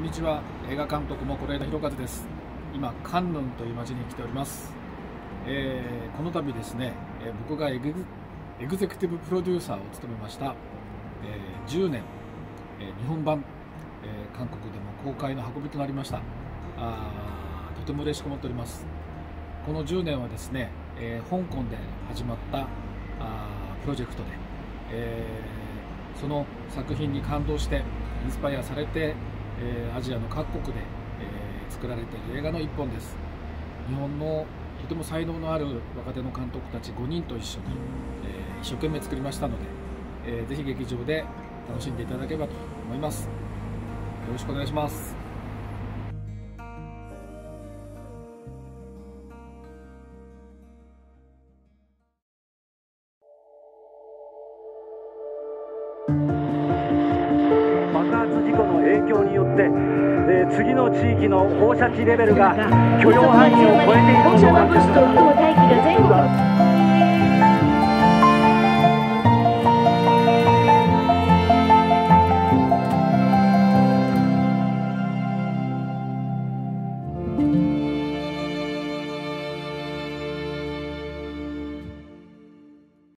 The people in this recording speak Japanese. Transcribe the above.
こんにちは。映画監督の是枝裕和です。今カンヌンという街に来ております、えー、この度ですね、え僕がエグゼクティブプロデューサーを務めました、えー、10年、え日本版、え韓国でも公開の運びとなりました。あとても嬉しく思っております。この10年はですね、え香港で始まったあプロジェクトで、えその作品に感動してインスパイアされて、えアジアの各国で、え作られている映画の一本です。日本のとても才能のある若手の監督たち5人と一緒に、え一生懸命作りましたので、えー、ぜひ劇場で楽しんでいただければと思います。よろしくお願いします。えー、次の地域の放射値レベルが許容範囲を超えていることが